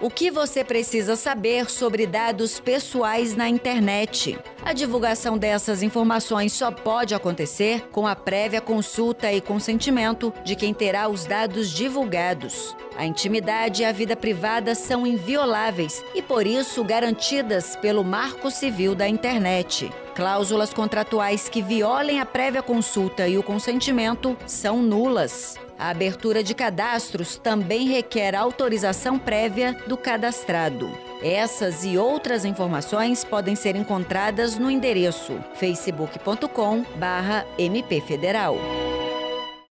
O que você precisa saber sobre dados pessoais na internet? A divulgação dessas informações só pode acontecer com a prévia consulta e consentimento de quem terá os dados divulgados. A intimidade e a vida privada são invioláveis e, por isso, garantidas pelo Marco Civil da Internet. Cláusulas contratuais que violem a prévia consulta e o consentimento são nulas. A abertura de cadastros também requer autorização prévia do cadastrado. Essas e outras informações podem ser encontradas no endereço facebook.com/mpfederal.